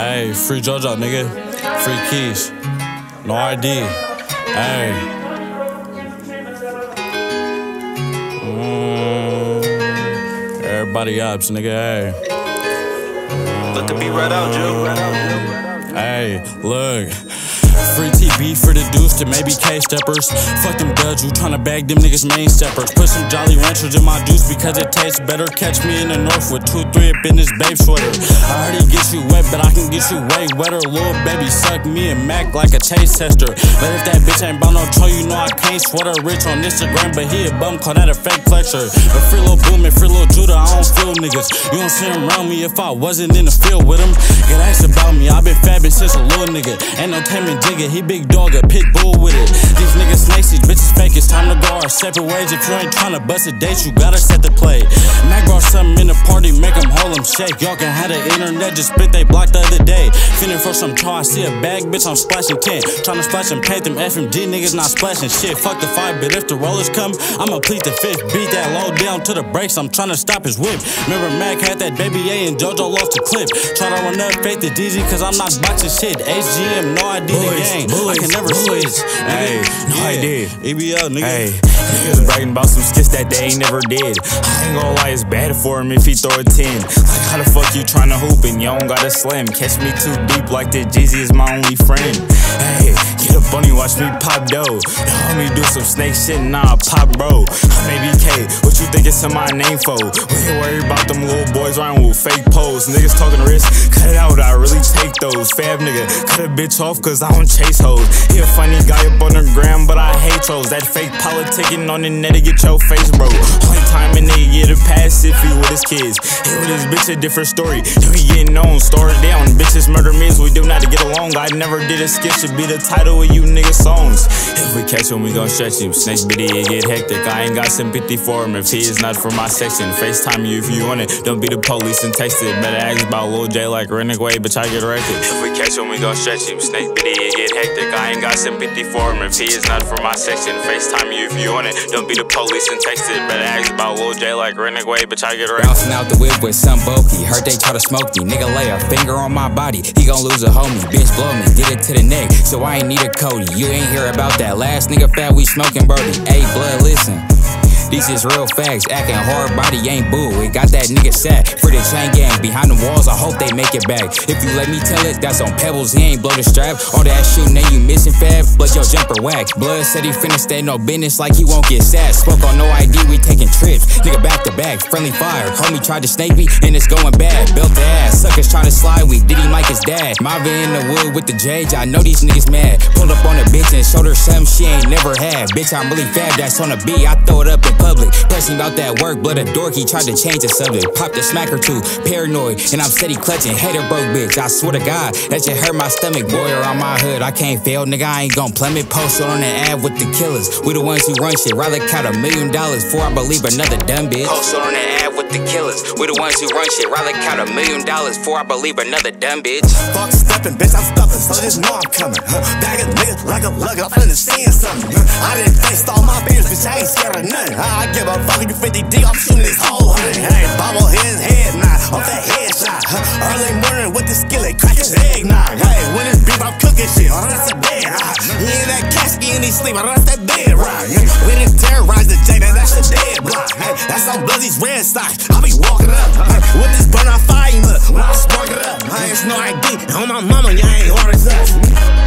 Hey, free JoJo, nigga. Free keys. No ID. Hey. Mm, everybody ups, nigga. Hey. Let the beat right out, Joe. Hey, look. Free TB for the deuce to maybe K steppers. Fuck them duds, you tryna bag them niggas main steppers. Put some Jolly Ranchers in my juice because it tastes better. Catch me in the north with two, three up in this babe sweater. I already get you wet, but I can get you way wetter. Little baby suck me and Mac like a taste tester. But if that bitch ain't bout no toe, you know I can't sweater. Rich on Instagram, but he a bum, call that a fake flexer. A free little boom and free little Judah, I don't feel niggas. You don't see around me if I wasn't in the field with him. Get asked a nigga. Ain't no taming jigger, he big dog, a pit bull with it. These niggas snakes, these bitches fake, it's time to go our separate ways. If you ain't tryna bust a date, you gotta set the play. Mac brought something in the party, make them hold them shake. Y'all can have the internet, just spit they block the other day. Feeling for some tar, I see a bag, bitch, I'm splashing 10. Tryna splash and paint them FMD niggas not splashing shit. Fuck the five, but if the rollers come, I'ma plead the fifth. Beat that low down to the brakes, I'm tryna stop his whip. Remember Mac had that baby A and JoJo lost the clip. Tryna run up fake to DZ, cause I'm not boxing shit. HGM, no ID the gang. I can never switch. Hey, no yeah. idea. EBL, nigga. Hey, niggas bragging about some skits that they ain't never did. I ain't gonna lie, it's bad for him if he throw a 10. Like, how the fuck you tryna hoop and you don't got a slam? Catch me too deep like that Jeezy is my only friend. Hey, get a bunny, watch me pop dough. Let me do some snake shit, nah, pop bro. I'm ABK, what you think it's in my name for? We ain't worried about them little with fake pose. Niggas talking risk, cut it out, I really take those. Fab nigga, cut a bitch off cause I don't chase hoes. He a funny guy up on the gram, That fake politicking on the net to get your face broke. Only time a nigga get a pass if he with his kids. He with his bitch, a different story. Then we getting known, story down. Bitches murder means we do not get along. I never did a skit, should be the title of you nigga songs. If we catch him, we gon' stretch him. Snake bitty, it get hectic. I ain't got sympathy for him if he is not for my section. FaceTime you if you want it. Don't be the police and text it. Better ask about Lil J like Renegade, bitch, I get wrecked. If we catch him, we gon' stretch him. Snake bitty, it get hectic. I ain't got sympathy for him if he is not for my section. FaceTime you if you want it. Don't be the police and text it. Better ask about Lil J like Renegade, bitch, I get wrecked. Bouncing out the whip with some bokey. Heard they try to smoke me. Nigga lay a finger on my body. He gon' lose a homie. Bitch blow me. Did it to the neck. So I ain't need a Cody. You ain't hear about that last nigga fat we smoking, Brody. Hey, blood, listen. These is real facts, acting hard body ain't boo. It got that nigga set for the chain gang behind the walls. I hope they make it back. If you let me tell it, that's on pebbles. He ain't blow the strap. All that shooting, then you missing fab. But your jumper whack. Blood said he finna stay no business like he won't get sad. Spoke on no ID, we taking trips. Nigga back to back, friendly fire. Homie tried to snake me and it's going bad. Built the ass, suckers trying to slide. We did he Mike his dad. Marvin in the wood with the Jage. I know these niggas mad. Pull up on a bitch and showed her something she ain't never had. Bitch, I'm really fab. That's on the B. I throw it up in public. Pressing about that work, blood a dorky tried to change the subject. Popped a smack or two, paranoid, and I'm steady clutching. Hater broke bitch, I swear to God, that shit hurt my stomach. Boy, around my hood, I can't fail, nigga, I ain't gon' plummet. Posted on the ad with the killers. We the ones who run shit, rather count a million dollars before I believe another dumb bitch. Posted on the ad with the killers. We the ones who run shit, rather count a million dollars before I believe another dumb bitch. Fuck stepping, bitch, I'm stuffing, so just know I'm coming. Huh? Bag of niggas like a lug, I'm understand something. Huh? I didn't face all my fears, bitch, I ain't scared of nothing. Huh? I give a fuck if you 50 D, I'm shooting this whole hundred. Hey, bobble his head now, off that headshot. Huh? Early morning with the skillet, crack his eggnog. Hey, when it's beef, I'm cooking shit, oh, that's a dead hot. He in that casket and he sleep, oh, that's that dead rock. We didn't terrorize the J, now that's the dead block. Hey, that's on Bloody's red socks. I be walking up huh? with this burn on fire, look, when I spark it up. Hey, it's no ID, on my mama, you ain't orders us.